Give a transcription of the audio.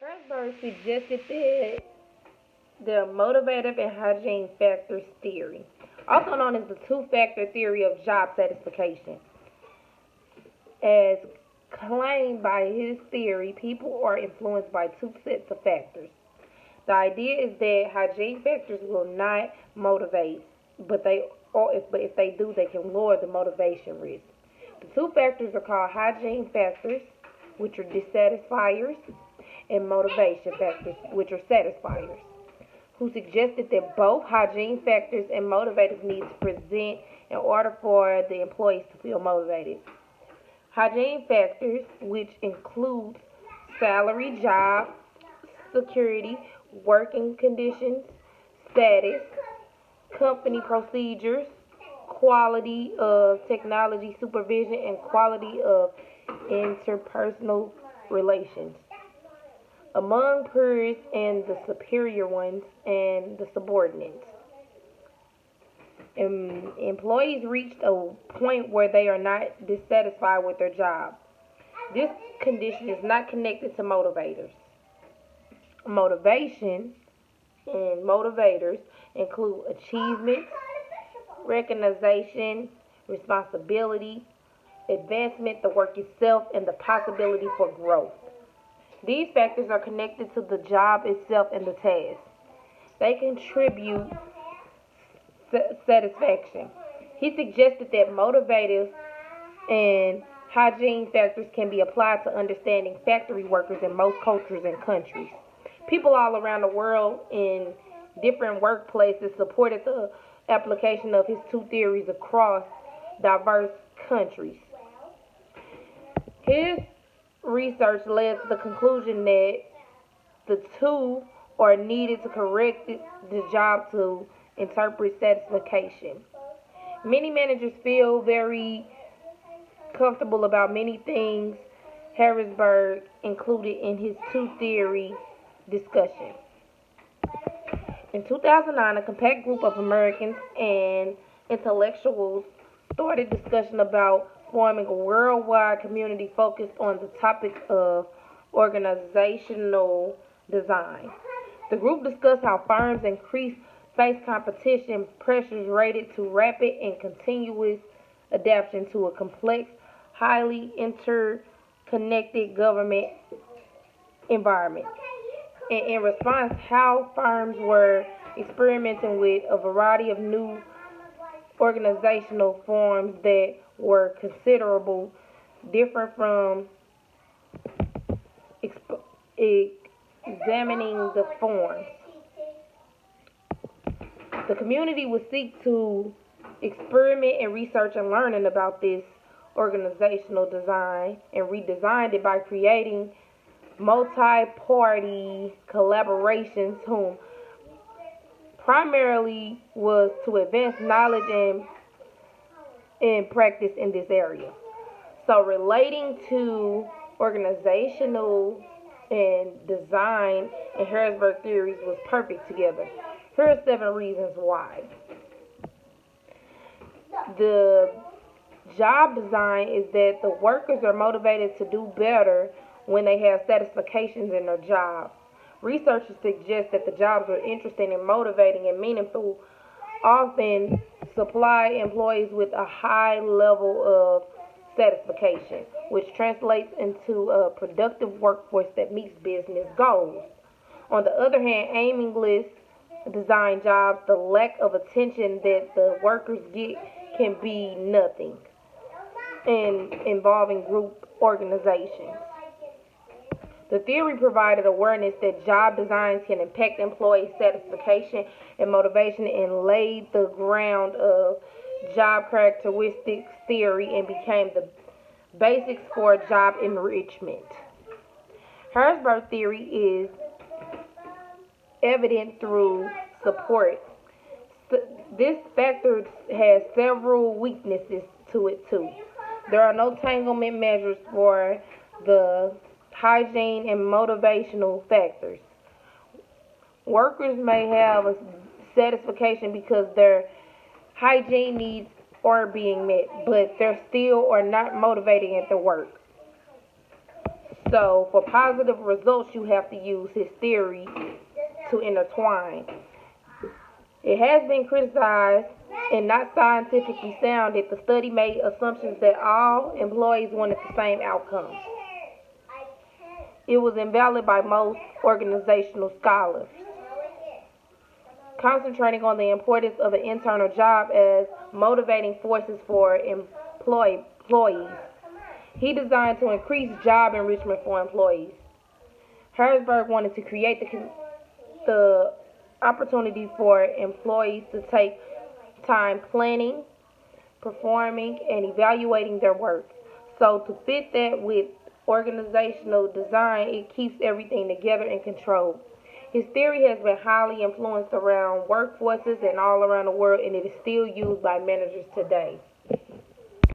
Herzberg suggested that the motivative and hygiene factors theory, also known as the two-factor theory of job satisfaction. As claimed by his theory, people are influenced by two sets of factors. The idea is that hygiene factors will not motivate, but they or if but if they do, they can lower the motivation risk. The two factors are called hygiene factors, which are dissatisfiers, and motivation factors, which are satisfiers, who suggested that both hygiene factors and motivators need to present in order for the employees to feel motivated. Hygiene factors, which include salary, job security, working conditions, status, company procedures, quality of technology supervision, and quality of interpersonal relations among peers and the superior ones and the subordinates. Em- employees reached a point where they are not dissatisfied with their job. This condition is not connected to motivators. Motivation and motivators include achievement, recognition, responsibility, advancement, the work itself, and the possibility for growth. These factors are connected to the job itself and the task. They contribute satisfaction. He suggested that motivative and hygiene factors can be applied to understanding factory workers in most cultures and countries. People all around the world in different workplaces supported the application of his two theories across diverse countries. His research led to the conclusion that the two are needed to correct the job to interpret satisfaction. Many managers feel very comfortable about many things Herzberg included in his two theory discussion. In 2009, a compact group of Americans and intellectuals started discussion about forming a worldwide community focused on the topic of organizational design. The group discussed how firms increase face competition pressures related to rapid and continuous adaptation to a complex, highly interconnected government environment. And in response, how firms were experimenting with a variety of new organizational forms that were considerable different from exp- examining the forms. The community would seek to experiment and research and learning about this organizational design and redesigned it by creating multi-party collaborations whom primarily was to advance knowledge and in practice in this area. So relating to organizational and design and Herzberg theories was perfect together. Here are seven reasons why. The job design is that the workers are motivated to do better when they have satisfactions in their job. Researchers suggest that the jobs are interesting and motivating and meaningful often supply employees with a high level of satisfaction, which translates into a productive workforce that meets business goals. On the other hand, aiming aimless design jobs, the lack of attention that the workers get can be nothing in involving group organizations. The theory provided awareness that job designs can impact employee satisfaction and motivation and laid the ground of job characteristics theory and became the basics for job enrichment. Herzberg theory is evident through support. This factor has several weaknesses to it too. There are no tanglement measures for the hygiene, and motivational factors. Workers may have a satisfaction because their hygiene needs are being met, but they're still or not motivating at the work. So for positive results, you have to use his theory to intertwine. It has been criticized and not scientifically sound that the study made assumptions that all employees wanted the same outcome. It was invalid by most organizational scholars. Concentrating on the importance of an internal job as motivating forces for employ- employees. He designed to increase job enrichment for employees. Herzberg wanted to create the, the opportunity for employees to take time planning, performing, and evaluating their work. So to fit that with organizational design, it keeps everything together and controlled. His theory has been highly influenced around workforces and all around the world, and it is still used by managers today.